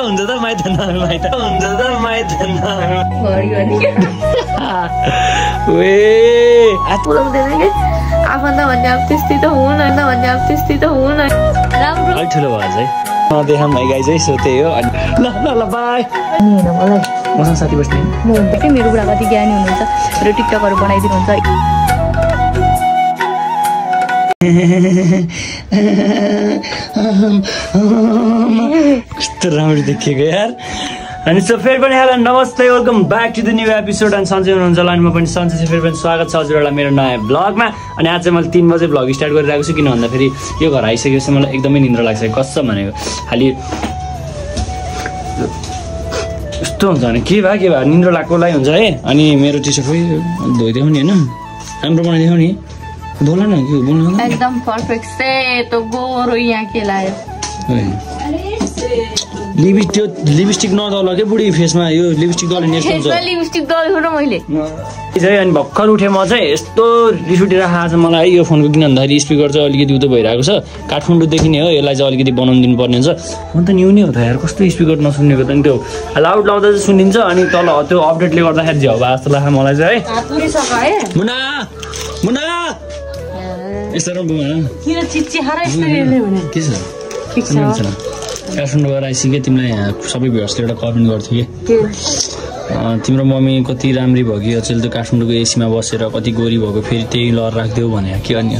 हुन्छ त माइत माइत। हुन्छ त माइत आफन्त भन्ने अब त्यस्तै त हुन होइन भन्ने अब त्यस्तै त हुन। राम्रो। अलिक ठुलो भयो चाहिँ देखाम भाइ चाहिँ सो त्यही हो। अनि ल ल ल बाई। मलाई। मसँग साथी बस्ने। मेरो बुढा कति ज्ञानी हुनुहुन्छ र टिकटकहरू बनाइदिनुहुन्छ। कस्तो राम्रो देखिएको यार। अनि सो फेरि पनि हेलो नमस्ते welcome back to the new episode अनि सन्चै हुनुहुन्छ होला अनि म पनि सन्चै छु फेरि पनि स्वागत छ हजुरहरूलाई मेरो नयाँ ब्लगमा अनि आज चाहिँ मैले तिन बजे भ्लग स्टार्ट गरिरहेको छु किन भन्दाखेरि यो घर आइसकेपछि मलाई एकदमै निन्द्रा लाग्छ कस्तो भनेको? खालि यस्तो हुन्छ भने के भयो के भयो निन्द्रा लागेकोलाई हुन्छ है। अनि मेरो टी सर्ट धोइदेऊ नि होइन? राम्रो बनाइदेऊ नि। बोल न के बोल्नु न। एकदम पर्फेक्ट सेतो गोरो यहाँ के लायो। लिपस्टिक त्यो लिपस्टिक नदल के बुढी फेसमा यो लिपस्टिक दल्यो नेक्स्ट हुन्छ। लिपस्टिक दलेको र मैले। चाहिँ अनि भर्खर उठेँ म चाहिँ यस्तो रिस उठिरहेको आज मलाई यो फोनको किन भन्दाखेरि स्पिकर चाहिँ अलिकति उतो भइरहेको छ। काठमाडौँदेखि नै हो यसलाई चाहिँ अलिकति बनाउनु दिनु पर्ने हुन्छ। म त न्यु नै हो त यार कस्तो स्पिकर नसुनेको त नि त्यो। लाउड लाउँदा चाहिँ सुनिन्छ अनि तल त्यो अपडेटले गर्दाखेरि झ्याउ भयो जस्तो लाग्छ मलाई चाहिँ है। मुना! मुना! यस्तो किन चिच्ची हरा यस्तो हेर्ने भने के छ ठिक छ काठमाडौँ गएर आइसक्यो तिमीलाई यहाँ सबै भ्युर्सले एउटा कमेन्ट गर्थ्यो कि तिम्रो मम्मी कति राम्री भयो कि अचेल त्यो काठमाडौँको एसीमा बसेर कति गोरी भएको फेरि त्यही लर राखिदेऊ भने के गर्ने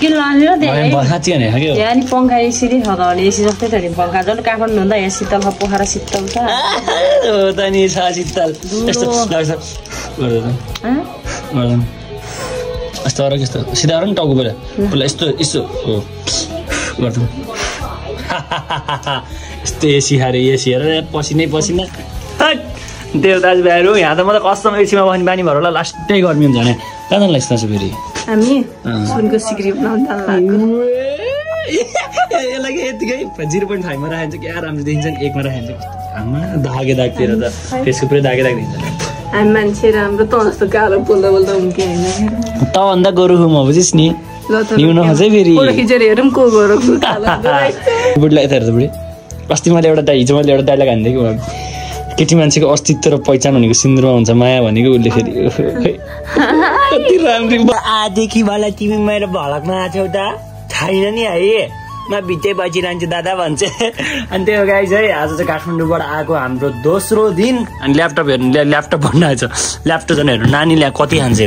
किन लान्यो त्यहाँ साँच्ची भने के हो त्यहाँ नि पङ्खा एसी नै छ त अनि एसी जस्तै छ नि पङ्खा झन् काठमाडौँ हुँदा यहाँ शीतल छ पोखरा शीतल छ हो त नि छ शीतल यस्तो लाग्छ गर्दैन हँ? गर्दैन यस्तो अरू यस्तो सिधा अरू नि टाउको पहिला पहिला यस्तो यस्तो हो गर्दैन यस्तो एसी खाएर एसी हेरेर पसिनै पसिना! त्यो दाजुभाइहरू यहाँ त म त कस्तो एसीमा बस्ने बानी भएर होला लास्टै गर्मी हुन्छ भने कहाँ जानु लाग्छ दाजु फेरि। सुनको सिक्री यसलाई यतिकै जिरो पोइन्ट फाइभमा राखिन्छ क्या राम्रो देखिन्छ एकमा राखिन्छ आमा दागे दागतिर त त्यसको पुरै दागे दाग दिन्छ हामी मान्छे राम्रो त जस्तो गाह्रो बोल्दा बोल्दा हुन्थ्यो होइन। तभन्दा गोरु हुम बुझिस् नि। है खिचेर हेरौँ को गएर बुढीलाई यता बुढी। अस्ति मैले एउटा डा- हिजो मैले एउटा डाइलग हानिदिएँ कि केटी मान्छेको अस्तित्व र पहिचान भनेको सिन्द्रमा हुन्छ माया भनेको उसले फेरि। कति राम्री आजदेखि भला तिमी मेरो भलकमा आछौ त। छैन नि है। म भित्रै बसिरहन्छु दादा भन्छ। अनि त्यो गाई चाहिँ आज चाहिँ काठमाडौँबाट आएको हाम्रो दोस्रो दिन। अनि ल्यापटप हेर्नु ल्या- ल्यापटप भन्नु आएछ। ल्यापटप झन् हेर्नु नानीले कति खान्छ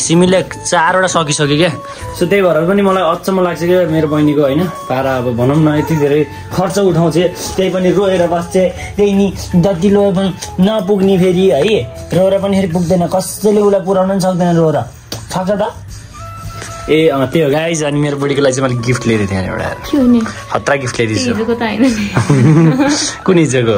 सिमीले चारवटा सकिसक्यो क्या। सो त्यही भएर पनि मलाई अचम्म लाग्छ क्या मेरो बहिनीको होइन। पारा अब भनौँ न यति धेरै खर्च उठाउँछ। त्यही पनि रोएर बस्छ। त्यही नि जति लोए पनि नपुग्ने फेरि है। रोएर पनि फेरि पुग्दैन। कसैले उसलाई पुऱ्याउन पनि सक्दैन रोएर। सक्छ त? ए अँ त्यही हो गाइज अनि मेरो बुढीको लागि चाहिँ मैले गिफ्ट ल्याइदिएको थिएँ एउटा। खतरा गिफ्ट ल्याइदिन्छु कुन हिजोको?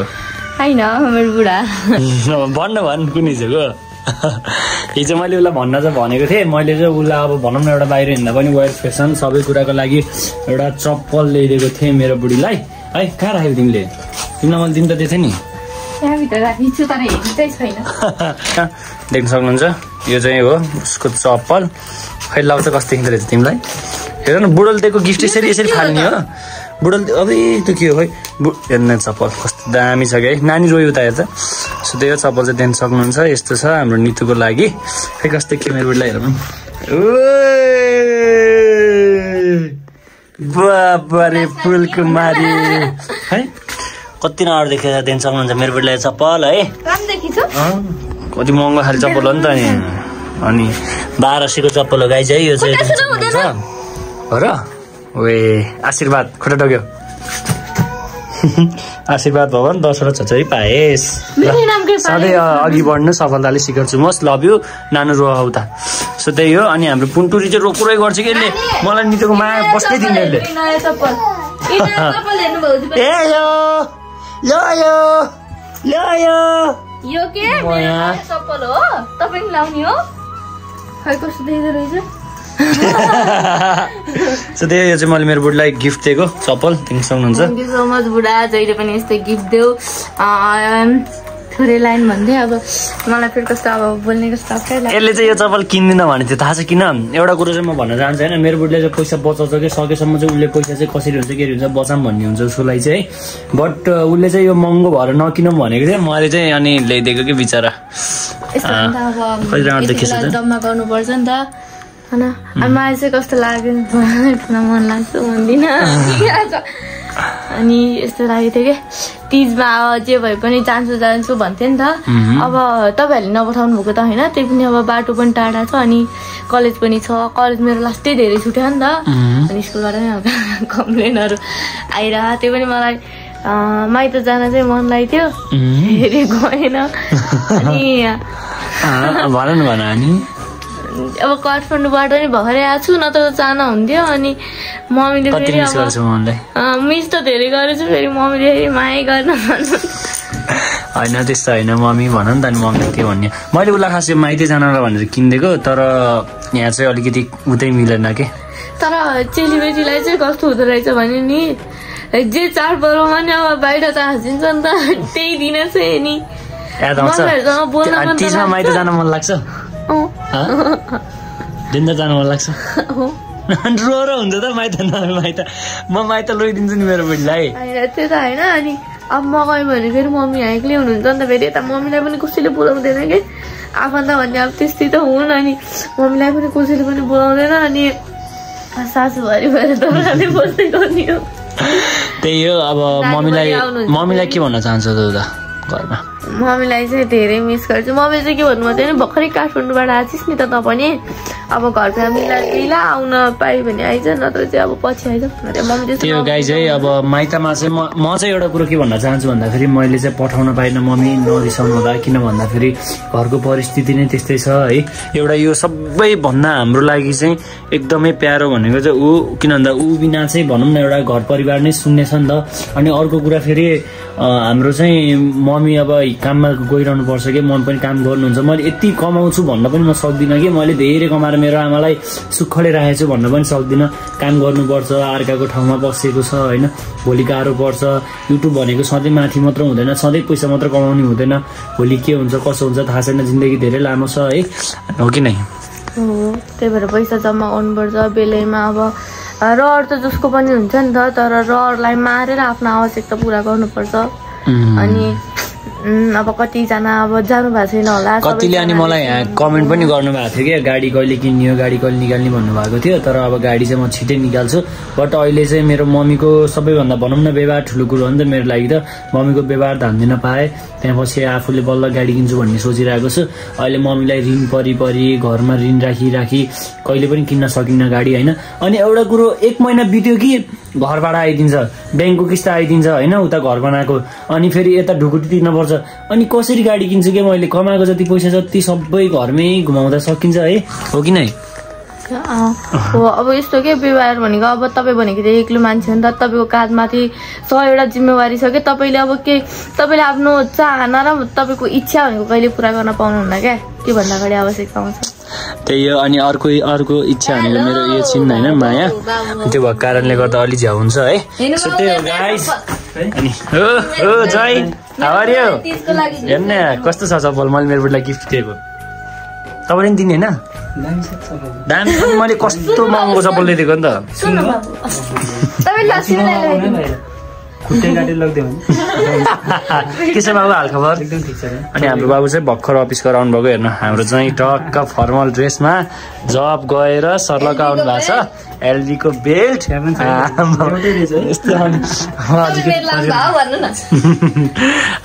होइन मेरो बुढा। भन्न भन् कुन हिजोको? हिजो मैले उसलाई भन्न चाहिँ भनेको थिएँ। मैले चाहिँ उसलाई अब भनौँ न एउटा बाहिर हिँड्दा पनि वेल फेसन सबै कुराको लागि एउटा चप्पल ल्याइदिएको थिएँ मेरो बुढीलाई। है कहाँ राखेको तिमीले? तिमीलाई मैले दिन त दिएको थिएँ नि। त्यहाँभित्र राखिदिन्छु तर हेर्नु चाहिँ छैन देख्न सक्नुहुन्छ यो चाहिँ हो उसको चप्पल खै लाउँछ कस्तो देखिँदो रहेछ तिमीलाई हेर न बुढोले दिएको गिफ्ट यसरी यसरी फाल्ने हो बुढोले अबे त्यो के हो खै बु हेर्नु चप्पल कस्तो दामी छ कि है नानी रोयो उता हेर्छ सो त्यो चप्पल चाहिँ देख्न सक्नुहुन्छ यस्तो छ हाम्रो नितुको लागि खै कस्तो के मेरो बुढीलाई हेरौँ बाबारे फुलको मारी है कति नआएर देखेर देख्न सक्नुहुन्छ मेरो बुढीलाई चप्पल है। राम्रो देखिन्छ अँ, कति महँगो खाले चप्पल हो नि त नि अनि बाह्र सयको चप्पल हो गाई चाहिँ यो चाहिँ? हो र? ओए आशीर्वाद खुट्टा टोक्यो आशीर्वाद भयो भने दसवटा छ चाहिँ पाएस। मेरो नाम के सधैँ अ, अघि बढ्नु सफलताले सिकाउँछु मस लभ यु नानु रो उता। सो त्यही हो अनि हाम्रो पुन्टुरी चाहिँ रोकुरै गर्छ कि यसले? मलाई नितोको माया बस्नै दिने यसले। ए, ए यो यो यो यो के मेरो चप्पल हो। तपाईँ लाउने हो? खै कस्तो देख्दो रहेछ? सो त्यही यो चाहिँ मैले मेरो बुढीलाई गिफ्ट दिएको चप्पल। सक्नुहुन्छ थ्याङ्क यू सो मच बुढा। जहिले पनि यस्तै गिफ्ट देऊ। थोरै लाइन भन्दै अब मलाई फेरि कस्तो अब बोल्ने कस्तो अप्ठ्यारो यसले चाहिँ यो चप्पल किन्दिनँ भने थियो। थाहा छ किन? एउटा कुरो चाहिँ म भन्न चाहन्छु होइन? मेरो बुढीले चाहिँ पैसा बचाउँछ कि सकेसम्म चाहिँ उसले पैसा चाहिँ कसरी हुन्छ के हुन्छ बचाऊँ भन्ने हुन्छ उसलाई चाहिँ। है बट उसले चाहिँ यो महँगो भएर नकिनौँ भनेको थियो। मैले चाहिँ अनि ल्याइदिएको कि बिचरा? जम्मा गर्नुपर्छ नि त। होइन? मलाई चाहिँ कस्तो लाग्यो मन लाग्छ भन्दिनँ। अनि यस्तो लागेको थियो कि? तिजमा अब जे भए पनि जान्छु जान्छु भन्थ्यो नि त। अब तपाईँहरूले नपठाउनु भएको त होइन त्यही पनि अब बाटो पनि टाढा छ अनि कलेज पनि छ। कलेज मेरो लास्टै धेरै छुट्यो नि त। अनि स्कुलबाट पनि हल्का कम्प्लेनहरू आइरह त्यो पनि मलाई माइत जान चाहिँ मन लागेको थियो फेरि गएन अनि भन न भन अनि। अब काठमाडौँबाट नि भर्खरै आएको छु नत्र त जान हुन्थ्यो। अनि मम्मीले फेरि मिस त धेरै गरेछु फेरि मम्मीले फेरि माया गर्न होइन त्यस्तो होइन मम्मी भन नि त अनि मम्मीले के भन्ने मैले उसलाई खास माइती जानलाई भनेर किनिदिएको तर यहाँ चाहिँ अलिकति उतै मिलेन कि? तर चेलीबेटीलाई चाहिँ कस्तो हुँदो रहेछ भने नि जे चाडपर्वमा नि अब बाहिर त हाँसिन्छ नि त त्यही दिन चाहिँ नि। बोल्न माइत। जान मन लाग्छ? दिन्दा जान मन लाग्छ। अँ। अनि रो रो हुन्छ त माइत माइत। म माइत लगिदिन्छु नि मेरो बुढीलाई। त्यो त होइन अनि अब म गएँ भने फेरि मम्मी यहाँ एक्लै हुनुहुन्छ नि त फेरि। यता मम्मीलाई पनि कसैले बोलाउँदैन कि? आफन्त भन्ने अब त्यस्तै त हुन् अनि मम्मीलाई पनि कसैले पनि बोलाउँदैन अनि सासूभरि भएर तपाईँले बस्दै गर्ने हो। त्यही हो अब मम्मीलाई मम्मीलाई के भन्न चाहन्छ त घरमा? मम्मीलाई चाहिँ धेरै मिस गर्छु। मम्मीले चाहिँ के भन्नुभएको थियो भने भर्खरै काठमाडौँबाट आएछिस् नि त त पनि अब घर फ्यामिलीलाई लिला आउन पायो भने आइज नत्र चाहिँ अब पछि आइज। मम्मी त्यो गाई चाहिँ अब माइतमा चाहिँ म म चाहिँ एउटा कुरो के भन्न चाहन्छु भन्दाखेरि मैले चाहिँ पठाउन पाइनँ मम्मी नरिसाउनु होला किन भन्दाखेरि घरको परिस्थिति नै त्यस्तै छ है। एउटा यो सबैभन्दा हाम्रो लागि चाहिँ एकदमै प्यारो भनेको चाहिँ ऊ किन भन्दा ऊ बिना चाहिँ भनौँ न एउटा घर परिवार नै सुन्ने छ नि त। अनि अर्को कुरा फेरि हाम्रो चाहिँ मम्मी अब काममा गइरहनु पर्छ कि? मम्मी पनि काम गर्नुहुन्छ। मैले यति कमाउँछु भन्न पनि म सक्दिनँ कि? मैले धेरै कमाएर मेरो आमालाई सुखले राखेको छु भन्न पनि सक्दिनँ। काम गर्नुपर्छ अर्काको ठाउँमा बसेको छ होइन? भोलि गाह्रो पर्छ। युट्युब भनेको सधैँ माथि मात्र हुँदैन सधैँ पैसा मात्र कमाउने हुँदैन। भोलि के हुन्छ कसो हुन्छ थाहा छैन जिन्दगी धेरै लामो छ है? हो कि नै? त्यही भएर पैसा जम्मा गर्नुपर्छ। बेलैमा अब रहर त जसको पनि हुन्छ नि त तर रहरलाई मारेर आफ्नो आवश्यकता पुरा गर्नुपर्छ. अनि अब कतिजना अब जानु भएको छैन होला। कतिले अनि मलाई यहाँ कमेन्ट पनि गर्नुभएको थियो कि गाडी कहिले किन्ने हो गाडी कहिले निकाल्ने भन्नुभएको थियो तर अब गाडी चाहिँ म छिटै निकाल्छु। बट अहिले चाहिँ मेरो मम्मीको सबैभन्दा भनौँ न व्यवहार ठुलो कुरो हो नि त मेरो लागि त। मम्मीको व्यवहार धान्दिन पाएँ त्यहाँपछि आफूले बल्ल गाडी किन्छु भन्ने सोचिरहेको छु। अहिले मम्मीलाई ऋण परि परि घरमा ऋण राखी राखी कहिले पनि किन्न सकिन्न गाडी होइन? अनि एउटा कुरो एक महिना बित्यो कि घरबाट आइदिन्छ ब्याङ्कको किस्त आइदिन्छ होइन? उता घर बनाएको। अनि फेरि यता ढुकुटी तिर्नुपर्छ अनि कसरी गाडी किन्छु कि? मैले कमाएको जति पैसा जति सबै घरमै घुमाउँदा सकिन्छ है। हो कि नै? हो अब यस्तो के व्यवहार भनेको? अब तपाईँ भनेको चाहिँ एक्लो मान्छे हो नि त। तपाईँको काँधमाथि सयवटा जिम्मेवारी छ क्या तपाईँले अब के? तपाईँले आफ्नो चाहना र तपाईँको इच्छा भनेको कहिले पुरा गर्न पाउनुहुन्न क्या? त्योभन्दा अगाडि आवश्यकता आउँछ त्यही हो। अनि अर्को अर्को इच्छा भनेको मेरो यो छिन् होइन माया। त्यो भएको कारणले गर्दा अलि झ्याउ हुन्छ है। सो त्यही हो गाइस अनि हो हो जय। हावारियो त्यसको लागि हेर्न कस्तो छ चप्पल मैले मेरो बुढीलाई गिफ्ट दिएको? तपाईँले पनि दिने होइन? दामी पनि मैले कस्तो महँगो चप्पल ल्याइदिएको नि त। खुट्टै काटेर लगिदियो भने के छ बाबु हालखबर एकदम ठिक छ अनि हाम्रो बाबु चाहिँ भर्खर अफिस आउनु भएको हेर्नु हाम्रो चाहिँ टक्क फर्मल ड्रेसमा जब गएर सर्लक आउनु भएको छ। एलजीको बेल्ट? अनि।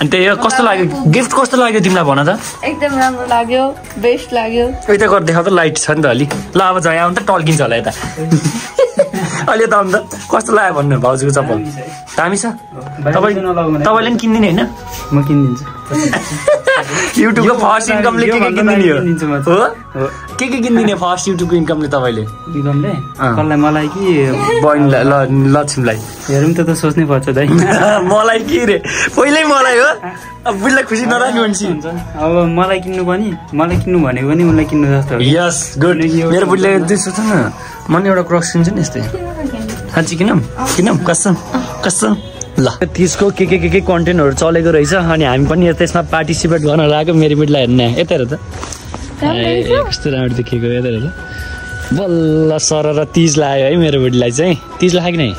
त्यही हो कस्तो लाग्यो? गिफ्ट कस्तो लाग्यो तिमीलाई भन त? एकदम राम्रो लाग्यो बेस्ट लाग्यो। यता गरेर देखाउ त लाइट छ नि त अलिक ल अब जहाँ आउनु त टल्किन्छ होला यता। अहिले त अन्त कस्तो लाग्यो भन्नु भाउजूको चप्पल? दामी छ। तपाईँ तपाईँले पनि किनिदिने होइन? म किनिदिन्छु। युट्युबको फर्स्ट इन्कमले के के किनिदिने हो? के के किनिदिने फर्स्ट युट्युबको इन्कमले तपाईँले? अँ। कसलाई मलाई कि? बहिनीलाई ल लक्ष्मीलाई। हेरौँ त त सोच्नै पर्छ दाइ मलाई के रे? पहिल्यै मलाई हो। अब बुढीलाई खुसी नराख्नु भने हुन्छ। अब मलाई किन्नु पनि मलाई किन्नु भनेको पनि उसलाई किन्नु जस्तो। यस गुड मेरो बुढीले त्यो सोच न। म नि एउटा क्रक्स किन्छु नि यस्तै। साँच्ची किनौँ? किनौँ? कसम कसम ल। तिजको के के के के कन्टेन्टहरू चलेको रहेछ अनि हामी पनि त्यसमा पार्टिसिपेट गर्न लागेको मेरो मिटलाई हेर्ने। यता हेर त। कस्तो राम्रो देखिएको यता हेर त। बल्ल सर र तिज लाग्यो है मेरो बुढीलाई चाहिँ। तिज लाग्यो कि नै?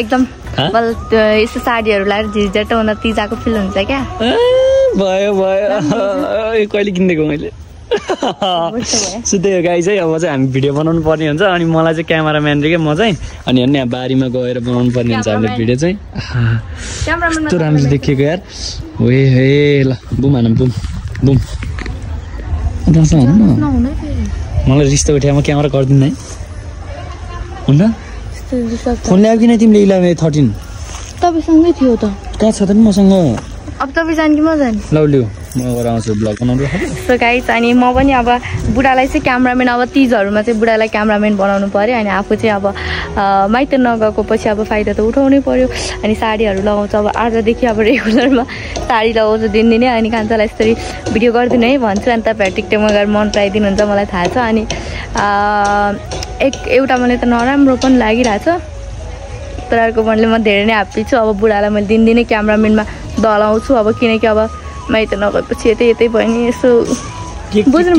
एकदम यस्तो साडीहरू लगाएर झिझट हुँदा तिजाको फिल हुन्छ क्या। भयो भयो। कहिले किनिदिएको मैले? सो त्यही हो गाई चाहिँ अब चाहिँ हामी भिडियो बनाउनु पर्ने हुन्छ अनि मलाई चाहिँ क्यामेराम्यान रे क्या म चाहिँ अनि हेर्ने यहाँ बारीमा गएर बनाउनु पर्ने हुन्छ हामीले भिडियो चाहिँ। कस्तो राम्रो देखिएको यार। वे हे ल बुम हानौँ बुम बुम। मलाई रिस्तो उठ्या म क्यामेरा गरिदिनु है। हुन्न। फोन ल्यायो किन तिमीले इलेभेन थर्टिन तपाईँसँगै थियो त। कहाँ छ त नि मसँग? अब तपाईँ जाने कि म जाने? लौ लिऊ सो गाइस अनि म पनि अब बुढालाई चाहिँ क्यामराम्यान अब तिजहरूमा चाहिँ बुढालाई क्यामराम्यान बनाउनु पऱ्यो अनि आफू चाहिँ अब माइत नगएको पछि अब फाइदा त उठाउनै पऱ्यो अनि साडीहरू लगाउँछ अब आजदेखि अब रेगुलरमा साडी लगाउँछु दिनदिनै अनि कान्छालाई यसरी भिडियो गरिदिनु है भन्छु। अनि तपाईँहरू टिकटकमा गएर मन पराइदिनुहुन्छ मलाई थाहा छ। अनि एक एउटा मलाई त नराम्रो पनि लागिरहेछ। तरको मनले म धेरै नै ह्याप्पी छु। अब बुढालाई मैले दिनदिनै क्यामराम्यानमा दलाउँछु। अब किनकि अब माइत नगएपछि यतै यतै भयो नि यसो के बुझ्नु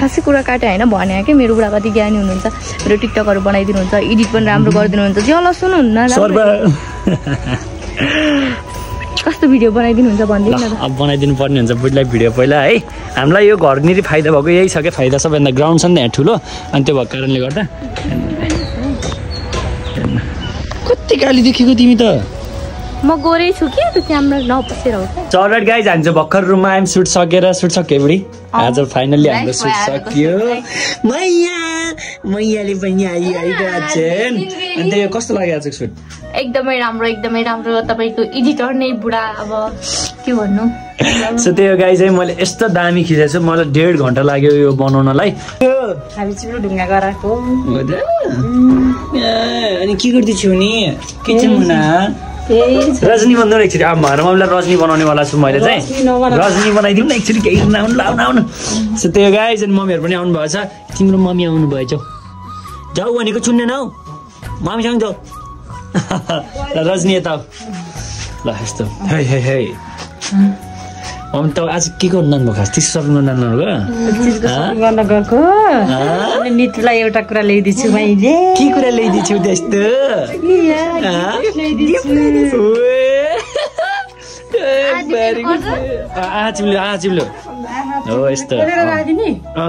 खासै कुरा काटे होइन भने क्या मेरो बुढा कति ज्ञानी हुनुहुन्छ मेरो टिकटकहरू बनाइदिनुहुन्छ एडिट पनि राम्रो गरिदिनुहुन्छ। जल सुन्नुहुन्न कस्तो भिडियो बनाइदिनुहुन्छ भनिदिनु न अब बनाइदिनु पर्ने हुन्छ बुढीलाई भिडियो पहिला है। हामीलाई यो घरनिर फाइदा भएको यही छ क्या फाइदा सबैभन्दा ग्राउन्ड छ नि त यहाँ ठुलो। अनि त्यो भएको कारणले गर्दा। कति गाली देखेको तिमी त? म गोरै छु कि त्यो क्यामेरा नपसेर हो क्या। चलराइट गाइज हामी चाहिँ भर्खर रुममा आयौँ सुट सकेर सुट सक्यो बुढी आज फाइनल्ली हाम्रो सुट सक्यो। मैया मैयाले पनि आइआइरहेको अनि त्यही कस्तो लाग्यो आजको सुट एकदमै राम्रो एकदमै राम्रो। तपाईँको एडिटर नै बुढा अब के भन्नु? सो त्यही हो गाई चाहिँ मैले यस्तो दामी खिचेको छु। मलाई डेढ घन्टा लाग्यो यो बनाउनलाई। हामी चिप्लो ढुङ्गा गराएको। अनि के गर्दैछु नि? किचन मुना। रजनी भन्नु एकचोटि अब घरमा रजनी बनाउनेवाला छु मैले चाहिँ। रजनी बनाइदिउँ न एकचोटि केही आउनु आउनु आउनु। सो त्यो गाई चाहिँ मम्मीहरू पनि आउनु भएछ तिम्रो मम्मी आउनु भएछ जाऊ भनेको सुन्दैन हौ। मम्मीसँग जाऊ। ल रजनी यता। ल यस्तो। है है है। मम्मी त आज के गर्नु जानुभयो खास त्यस्तो सपिङ सपिङ गर्न गएको। अनि मित्रलाई एउटा कुरा ल्याइदिन्छु मैले। के कुरा ल्याइदिन्छु त्यस्तो? चिम्लो आ चिम्लो हो यस्तो।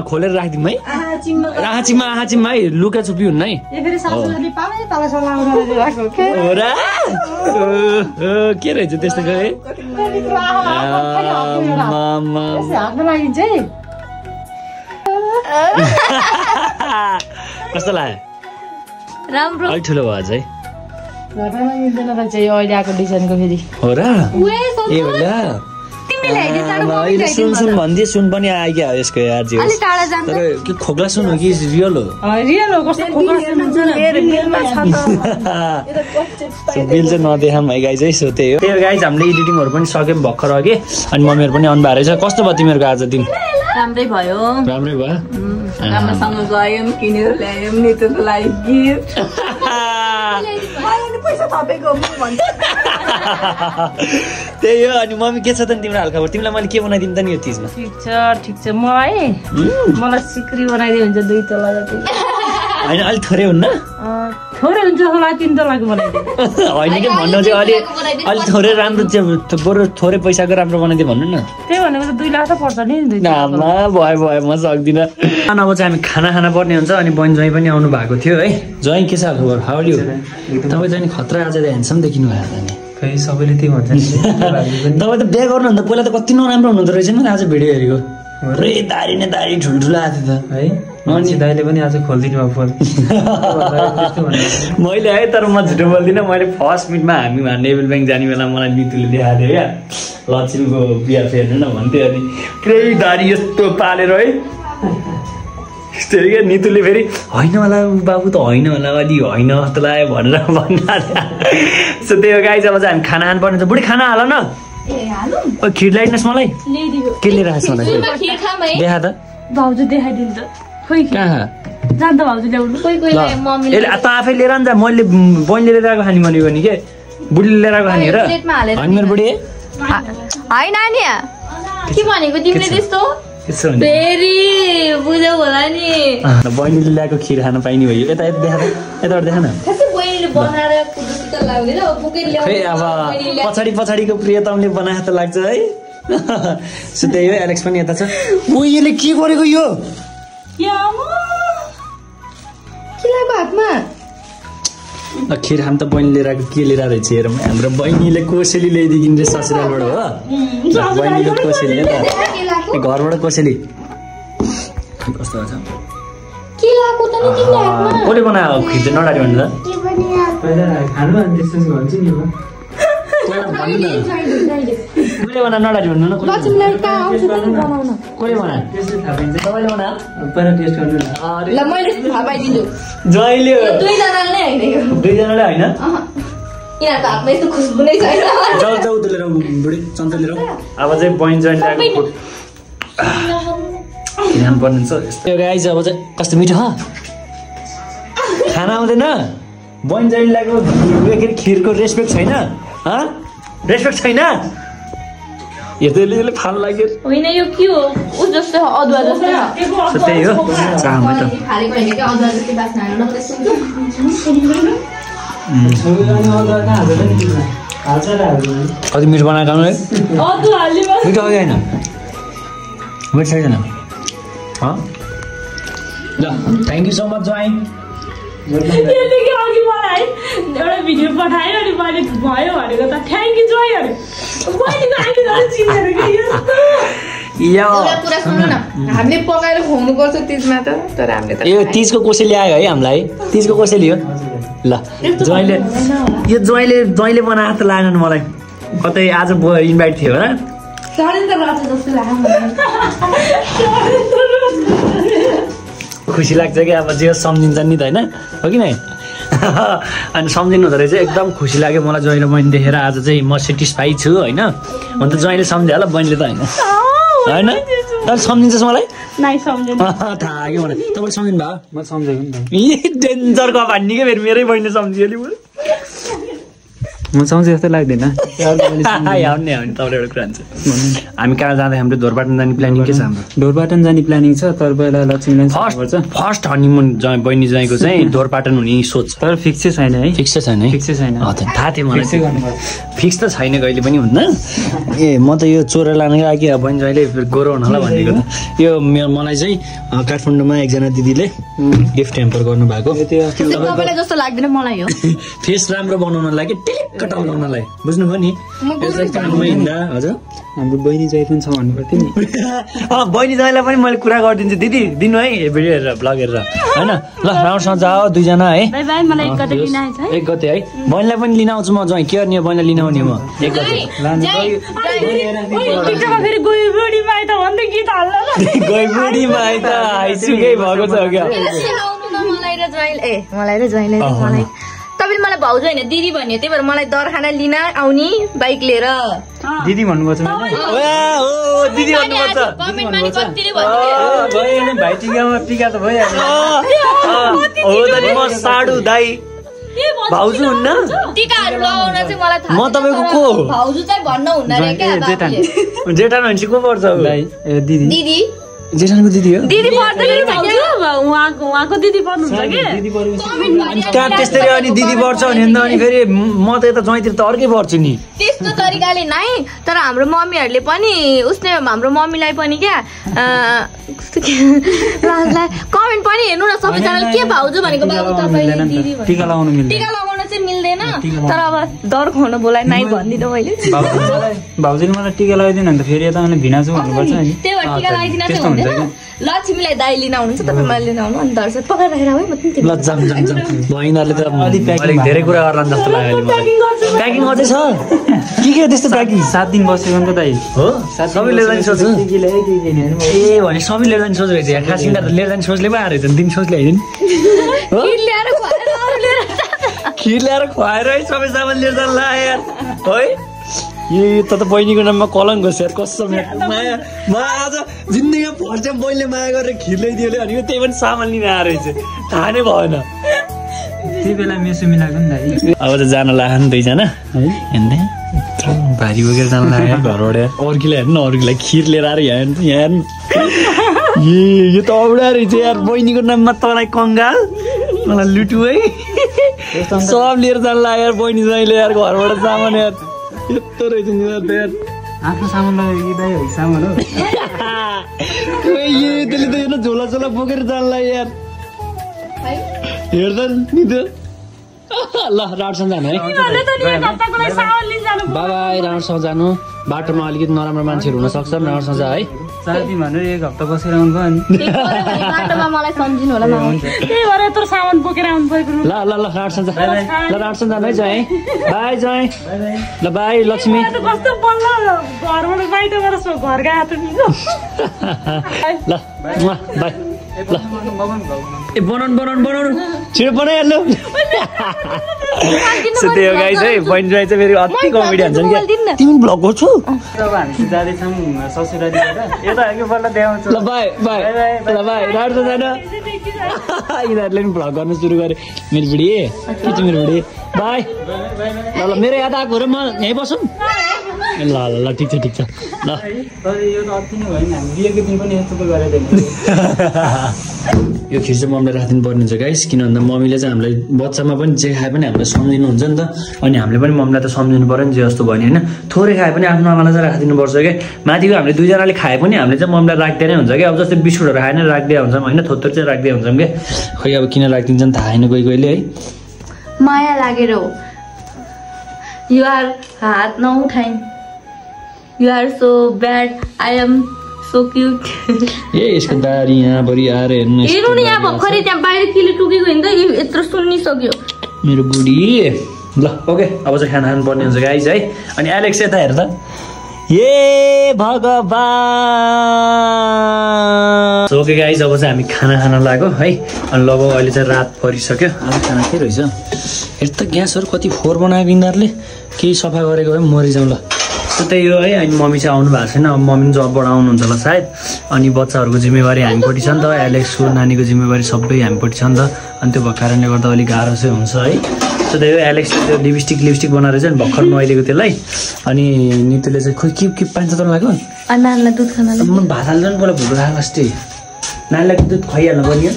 खोलेर राखिदिउँ है। आहा चिम्मा आहा चिम्मा है लुका छुपी हुन्न है। के हो रहेछ त्यस्तो गए है। कस्तो लाग्यो? राम्रो। अलिक ठुलो भयो चाहिँ घरमा मिल्दैन रहेछ यो अहिले आएको डिजाइनको फेरि। हो र? उए, ए होला। तिमीले ल्याइदिए चाँडो आमा, मम्मी अहिले सुन सुन ल्याइदिनु भनिदिए सुन पनि आइगयो यसको यार जे अलिक होस्। टाढा जान्छ तर के खोक्ला सुन हो कि रियल हो? रियल हो कस्तो बिल चाहिँ नदेखाम है गाई चाहिँ सो त्यही हो। त्यही हो गाइज हामीले एडिटिङहरू पनि सक्यौँ भर्खर अघि। अनि मम्मीहरू पनि आउनु भएको रहेछ। कस्तो भयो तिमीहरूको आज दिन? राम्रै भयो। राम्रै भयो? राम्रोसँग गयौँ किनेर ल्यायौँ नितोको लागि गिफ्ट भन्छ त्यही हो अनि मम्मी के छ त तिम्रो हालखबर? तिमीलाई मैले के बनाइदिउँ त नि यो तिजमा? ठिक छ ठिक छ। मलाई मलाई सिक्री बनाइदियो हुन्छ दुई तला जति। होइन अलिक थोरै हुन्न। अँ, थोरै हुन्छ होला तिन तलाको बनाइदियो होइन कि भन्नु चाहिँ अलि अलिक थोरै राम्रो चाहिँ बरु थोरै पैसाको राम्रो बनाइदियो भन्नु न। त्यही भनेको त दुई लाख त पर्छ नि। नाममा भयो भयो म सक्दिनँ। अब चाहिँ हामी खाना खाना पर्ने हुन्छ अनि बहिनी ज्वाइँ पनि आउनु भएको थियो है। ज्वाइँ के छ खबर? हाउ यु तपाईँ चाहिँ नि खतरा आज ह्यान्डसम देखिनु त नि। खै सबैले त्यही भन्छ नि। तपाईँ त बिहा गर्नुभन्दा पहिला त कति नराम्रो हुनुहुँदो रहेछ नि आज भिडियो हेरेको। रे दारी नै दारी ठुल्ठुलो आएको थियो त। है? मान्छे दाइले पनि आज खोलिदिनु भयो फोन। त्यस्तो मैले है तर म झुटो बोल्दिनँ मैले फर्स्ट मिटमा हामी नेभल ब्याङ्क जाने बेला मलाई मितुले देखाएको थियो क्या। लक्ष्मीको बिहा फेर्नु न भन्थ्यो अनि पुरै दारी यस्तो पालेर है। यस्तो क्या नितुले फेरि होइन होला बाबु त होइन होला अलि होइन जस्तो लाग्यो भनेर भन्दा सो त्यही हो गाई अब चाहिँ हामी खाना खानु पर्ने छ बुढी खाना हाल न। ओ, खिर ल्याइदिनुहोस् मलाई। के लिएर आएको छ मलाई देखा त। भाउजू देखाइदिनु त। खोइ कहाँ? जान्छ भाउजू ल्याउनु। कोही कोही यसले त आफै लिएर नि त मैले बहिनीले लिएर आएको खाने भनेको नि के? बुढीले लिएर आएको नि र। होइन मेरो बुढी। होइन नानी के भनेको तिमीले त्यस्तो? त्यसो भने? फेरि बुझ्यौ होला नि। बहिनीले ल्याएको खिर खान पाइने भयो। यता यता देखा त यताबाट देखा न खै अब। पछाडि पछाडिको प्रियतमले बनाएको त लाग्छ है। सो त्यही हो एलेक्स पनि यता छ। ओ यसले के गरेको यो? हातमा? ल, खिर खान त बहिनी लिएर आएको के लिएर रहेछ हेरौँ। हाम्रो बहिनीले कोसेली ल्याइदिइन् रे ससुरालबाट हो। बहिनीको कोसेली घरबाट कोसेली। कस्तो छ के त नि तिमीले हातमा? कसले बनायो? खिर चाहिँ नडारी भन्नु त पहिला खानु अनि त्यसपछि भन्छु नि म। कसले बना नडारी भन्नु न कसले बनाउन। बनायो? त्यसले थाहा पाइन्छ। तपाईँले पहिला टेस्ट गर्नु ल मैले थाहा पाइदिन्छु। हो दुईजनाले होइन दुईजनाले। यिनीहरूको हातमा यस्तो खुसबु नै छैन। जाउ जाउ त्यो लिएर आऊ, बुढी चन्चल लिएर आऊ। अब चाहिँ बहिनी जोइन ल्याएको पर्ने छ। यस्तो चाहिँ अब चाहिँ कस्तो मिठो ह? खाना आउँदैन। बहिनी जोइन ल्याएको उयो के अरे खिरको रेस्पेक्ट छैन हँ? रेस्पेक्ट छैन? लाग्यो। होइन यो के हो? ऊ जस्तो अदुवा जस्तै हो। सो त्यही हो। चाहमै त। कति मिठो होइन? मिठो छैन। ल thank you so much join त्योदेखि अघि मलाई एउटा भिडियो पठायो अनि मैले भयो भनेको त थ्याङ्क यू। न हामीले पकाएर खुवाउनु पर्छ तिजमा त तर हामीले त यो तिजको कोसेली आयो है हामीलाई। तिजको कोसेली हो। ल ज्वाइँले यो ज्वाइँले ज्वाइँले बनाएको त लागेन मलाई। कतै आज इन्भाइट थियो र षड्यन्त्र गर्छ जस्तो खुसी लाग्छ कि अब जे सम्झिन्छ नि त होइन हो कि नै अनि सम्झिनु हुँदो रहेछ एकदम खुसी लाग्यो मलाई ज्वाइँले बहिनी देखेर आज चाहिँ म सेटिस्फाई छु होइन हुन त ज्वाइँले सम्झ्यो होला बहिनीले त होइन होइन तपाईँ सम्झिन्छस् मलाई नाइ सम्झेन थाहा कि मलाई तपाईँले सम्झिनु भयो म सम्झेको नि त डेन्जर कपानी के फेरि मेरै बहिनीले सम्झियो नि म सम्झे जस्तो लाग्दैन। आउने आउने तपाईँले एउटा कुरा हुन्छ। हामी कहाँ जाँदा हाम्रो धोरपाटन जाने प्लानिङ के छ हाम्रो? ढोरपाटन जाने प्लानिङ छ तर पहिला लक्ष्मीलाई फर्स्ट पर्छ फर्स्ट हनीमुन बहिनी ज्वाइँको चाहिँ धोरपाटन हुने सोच। छ तर फिक्स चाहिँ छैन है। फिक्स चाहिँ छैन है? फिक्स छैन। थाहा थियो मलाई फिक्स चाहिँ गर्नुपर्छ फिक्स त छैन कहिले पनि हुन्न। ए म त यो चोर लानु लागि अब बहिनी ज्वाइँले गोरो होला भनेको त यो मलाई चाहिँ काठमाडौँमा एकजना दिदीले गिफ्ट ह्याम्पर गर्नुभएको। त्यो तपाईँलाई जस्तो लाग्दैन मलाई हो। फेस राम्रो बनाउन लागि टिलिक्क टाउनलाई बुझ्नुभयो नि? हिँड्दा हजुर? हाम्रो बहिनी जाइ पनि छ भन्नु पर्थ्यो नि। अँ बहिनी दाइलाई पनि मैले कुरा गरिदिन्छु। दिदी दिनु है यो भिडियो हेरेर भ्लग हेरेर। होइन? ल राम्रोसँग जाओ दुईजना है। एक गते है। एक गते है। बहिनीलाई पनि लिन आउँछु म ज्वाइँ के गर्ने बहिनीलाई लिन आउने म? एक गते। आइ त आइसुकै भएको छ क्या। न मलाई र ज्वाइँले ए मलाई र ज्वाइँले त मलाई। तपाईँले मलाई भाउजू होइन दिदी भन्यो त्यही भएर मलाई दरखाना लिन आउने बाइक लिएर। दिदी भन्नुपर्छ त भइहाल्यो साडु दाई। भाउजू हुन्न? टिकाहरू लगाउन चाहिँ मलाई थाहा म तपाईँको को हो? भाउजू चाहिँ भन्न हुन्न रे जेठान। जेठान भनेपछि को पर्छ दिदी। दिदी। जेठानको दिदी हो? दिदी पर्दैन उहाँको उहाँको दिदी पर्नुहुन्छ कि? कहाँ त्यस्तरी अनि दिदी पर्छ भने अनि फेरि म त यता ज्वाइँतिर त अर्कै पर्छु नि। त्यस्तो तरिकाले नै तर हाम्रो मम्मीहरूले पनि उसले हाम्रो मम्मीलाई पनि क्या कमेन्ट पनि हेर्नु न सबैजनाले के भाउजू भनेको। टिका लगाउनु मिल्दैन टिका लगाउन चाहिँ मिल्दैन। तर अब डर खुवाउन बोलाइ नाइ भनिदिनु मैले। भाउजूले मलाई टिका लगाइदिनु भने त फेरि यता मैले भिनाजु भन्नुपर्छ नि। त्यही भएर टिका लगाइदिन चाहिँ हुन्छ हुँदैन। लक्ष्मीलाई दाई लिन आउनुहुन्छ तपाईँ मलाई लिन आउनु अनि दर्शक पकाएर राखेर है म पनि ल जाम जाम जाम। बहिनीहरूले त अलिक धेरै कुरा गर्ला जस्तो लाग्यो प्याकिङ अझै छ के के त्यस्तो प्याकिङ सात दिन बसेको नि त दाइ हो? सबै लिएर जाने सोच के के ल्यायो के के ल्याएन ए भने सबै लिएर जाने सोच रहेछ खास त लिएर जाने सोचले पो आएर दिन सोच ल्याइदिनु हो खिर ल्याएर खुवाएर है सबै सामान लिएर जानु ला यार है? ए त त बहिनीको नाममा कलङ्क होस् यार यार माया म आज जिन्दगीमा फर्स्ट टाइम बहिनीले माया गरेर खिर ल्याइदियो अरे अनि त्यही पनि सामान लिन आएर रहेछ। थाहा नै भएन। त्यही बेला मेसो मिलाएको नि दाइ अब त जान लाग्यो नि दुईजना। है? हेर्ने भारी बोकेर जान लाग्यो घरबाट। अर्कीलाई हेर्नु अर्कीलाई खिर लिएर आएर यहाँ हेर्नु यहाँ हेर्नु। ए यो त औडा रहेछ यार बहिनीको नाममा तँलाई कङ्गाल मलाई लुटु है। सब लिएर जान लाग्यो यार बहिनी ज्वाइँले यार घरबाट सामान यार। यस्तो रहेछ नि यार। आफ्नो सामान लगायो कि दाइ हो सामान हो। ओए, ये त्यसले त हेर्न झोला झोला बोकेर जान लाग्यो यार। हेर्दा नि त। ल राटसँग जानु है। बाबाई राम्रोसँग जानु बाटोमा अलिकति नराम्रो मान्छेहरू हुनसक्छ राम्रोसँग जा है। चार दिन भनेर एक हप्ता बसेर आउनु भयो नि। पऱ्यो त्यही भएर यत्रो सामान बोकेर आउनु परेको ल ल ल ल राटसँग जानु है जाँ बाई जाँ ल बाई लक्ष्मी। त कस्तो बल्ल घरबाट बाहिरबाट घर गएको त नि। ल बाई। ल ए बनाउनु बनाउनु बनाउनु छिटो बनाइहाल्नु सो त्यही हो गाई चाहिँ बहिनी ज्वाइँ चाहिँ फेरि अति कमेडी हान्छन् क्या। तिमी ब्लग गर्छु? अब हामी चाहिँ जाँदैछौँ ससुरालीबाट यता अघिपल्ट देखाउँछु। ल बाई बाई ल बाई राटो जान। यिनीहरूले पनि भ्लग गर्न सुरु गरे। मेरो बुढी के छ मेरो बुढी? बाई ल ल मेरो याद आएको र म यहीँ बसौँ। ल ल ल ठिक छ ठिक छ। ल। यो नै नि खिर चाहिँ मम्मीले राखिदिनु पर्ने हुन्छ गाइस किन भन्दा मम्मीले चाहिँ हामीलाई बच्चामा पनि जे खाए पनि हामीलाई सम्झिनुहुन्छ नि त। अनि हामीले पनि मम्मीलाई त सम्झिनु पऱ्यो नि जे जस्तो भयो नि होइन? थोरै खाए पनि आफ्नो आमालाई चाहिँ राखिदिनुपर्छ क्या। माथिको हामीले दुईजनाले खाए पनि हामीले चाहिँ मम्मीलाई नै हुन्छ क्या। अब जस्तै बिस्कुटहरू खाएन राख्दै हुन्छौँ होइन? थोत्रो चाहिँ राख्दै हुन्छौँ क्या। खै अब किन राखिदिन्छन् थाहा छैन कोही कोहीले है। माया लागेर हो। युआर हात नउठाइन्। You're so bad I am so cute. ए यसको दारी यहाँभरि आएर हेर्नु हेर्नु नि यहाँ भर्खरै त्यहाँ बाहिर किले टुकेको होइन त यो यत्रो सुनिसक्यो मेरो बुढी। ल ओके अब चाहिँ खाना खानु पर्ने हुन्छ गाइज है। अनि एलेक्स यता हेर त ए भगवान्! ओके गाइज अब चाहिँ हामी खाना खान लाग्यो है? अनि लगभग अहिले चाहिँ रात परिसक्यो। आज खाना के रहेछ? हेर त ग्यासहरू कति फोहोर बनाएको यिनीहरूले केही सफा गरेको भए पनि मरिजाउँ ल। त त्यही हो है? अनि मम्मी चाहिँ आउनु भएको छैन। अब मम्मी पनि जबबाट आउनुहुन्छ होला सायद। अनि बच्चाहरूको जिम्मेवारी हामीपट्टि छ नि त। एलेक्सको नानीको जिम्मेवारी सबै हामीपट्टि छ नि त। अनि त्यो भएको कारणले गर्दा अलिक गाह्रो चाहिँ हुन्छ है? सो त्यही हो एलेक्सले त्यो लिपस्टिक लिपस्टिक बनाएर चाहिँ भर्खर नुहाइदिएको त्यसलाई अनि नितुले चाहिँ खोइ के के पाइन्छ त लाग्यो अनि नानीलाई दुध खान म भात हाल्दैन पहिला भुक लाग्यो अस्ति। नानीलाई दुध खुवाइहाल्नु पर्ने?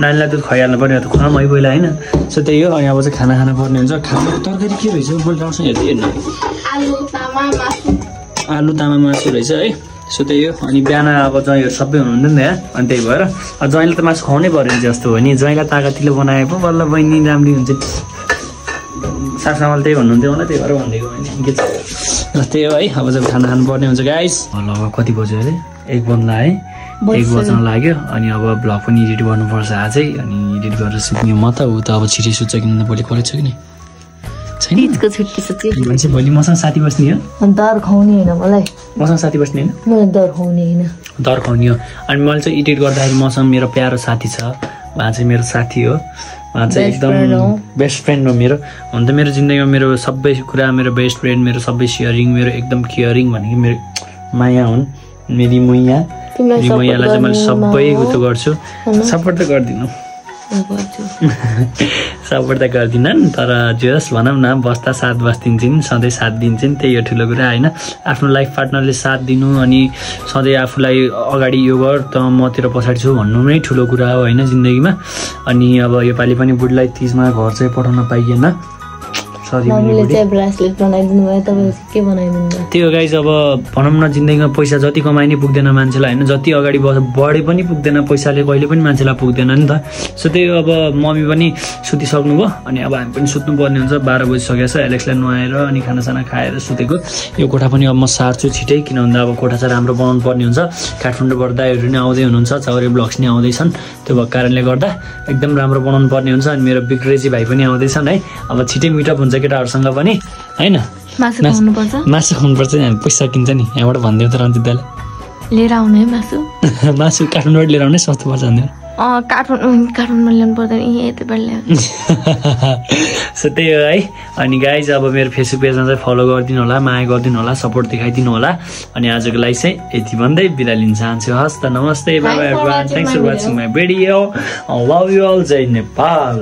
नानीलाई दुध खुवाइहाल्नु पर्ने हो त खुवाम है पहिला होइन? सो त्यही हो अनि अब चाहिँ खाना खानु पर्ने हुन्छ। खानाको तरकारी के रहेछ? मैले राम्रोसँग हेर्दै हेर्नु आलु तामा मासु। रहेछ है। सो त्यही हो अनि बिहान अब ज्वाइँहरू सबै हुनुहुन्थ्यो नि त यहाँ अनि त्यही भएर। अब ज्वाइँले त मासु खुवाउनै पऱ्यो नि जस्तो हो नि। ज्वाइँलाई तागतिलो बनाए पो बल्ल बहिनी राम्री हुन्छ सासुआमाले त्यही भन्नुहुन्थ्यो मलाई त्यही भएर भनिदिएको मैले। के छ? ल त्यही हो है अब चाहिँ खाना खानुपर्ने हुन्छ गाइस ल कति बज्यो अरे? एक बज्ला है एक बज्न लाग्यो। अनि अब ब्लग पनि एडिट गर्नुपर्छ आजै। अनि एडिट गरेर सुत्ने म त। ऊ त अब छिटै सुत्छ किन भोलि कलेज छ कि नि छैन। भोलि मसँग साथी बस्ने हो। अनि दर खुवाउने होइन मलाई। मसँग साथी बस्ने होइन। दर खुवाउने होइन। दर खुवाउने हो। अनि मैले चाहिँ एडिट गर्दाखेरि मसँग मेरो प्यारो साथी छ। उहाँ चाहिँ मेरो साथी हो। उहाँ चाहिँ एकदम। बेस्ट फ्रेन्ड हो मेरो। हुन त मेरो जिन्दगीमा मेरो सबै कुरा मेरो बेस्ट फ्रेन्ड मेरो सबै सेयरिङ मेरो एकदम केयरिङ भनेको मेरो माया हुन्। मेरी मैया support मैयालाई चाहिँ मैले सबै। कुरो गर्छु। सपोर्ट त गर्दिनँ। म सपोर्ट त गर्दिनन् तर जे होस् भनौँ न बस्दा साथ बस्दिन्छन् सधैँ साथ दिन्छन् त्यही हो ठुलो कुरा होइन? आफ्नो लाइफ पार्टनरले साथ दिनु अनि सधैँ आफूलाई अगाडि यो गर त म तेरो पछाडि छु भन्नु नै ठुलो कुरा हो होइन जिन्दगीमा? अनि अब योपालि पनि बुढीलाई तिजमा घर चाहिँ पठाउन पाइएन। त्यही हो गाइज अब भनौँ न जिन्दगीमा पैसा जति कमाइ नै पुग्दैन मान्छेलाई होइन? जति अगाडि बढ पनि पुग्दैन पैसाले कहिले पनि मान्छेलाई पुग्दैन नि त। सो त्यही अब मम्मी पनि सुतिसक्नु भयो अनि अब हामी पनि सुत्नुपर्ने हुन्छ। बाह्र बजिसकेको छ एलेक्सलाई नुहाएर अनि खानासाना खाएर सुतेको। यो कोठा पनि अब म सार्छु छिटै किन भन्दा अब कोठा चाहिँ राम्रो बनाउनु पर्ने हुन्छ। काठमाडौँबाट दाइहरू नै आउँदै हुनुहुन्छ चौरे ब्लग्स नै आउँदैछन्। त्यो भएको कारणले गर्दा एकदम राम्रो बनाउनु पर्ने हुन्छ अनि मेरो विक्रेजी भाइ पनि आउँदैछन् है। अब छिटै मिटअप हुन्छ केटाहरूसँग पनि होइन? मासु खुवाउनुपर्छ। मासु खुवाउनुपर्छ नि हामी पैसा किन्छ नि। यहाँबाट भनिदियो त रन्जित दाले लिएर आउनु मासु? मासु काठमाडौँबाट लिएर आउने सस्तो पर्छ भन्दै अँ, काठमाडौँ काठमाडौँमा ल्याउनु पर्दैन यहीँ यतिबाट ल्याउनु। सो त्यही हो है। अनि गाइज अब मेरो फेसबुक पेजमा चाहिँ फलो गरिदिनु होला माया गरिदिनु होला सपोर्ट देखाइदिनु होला। अनि आजको लागि चाहिँ यति भन्दै बिदा लिन चाहन्छु। हस् त नमस्ते बाबा thanks for watching my video love you all Jay Nepal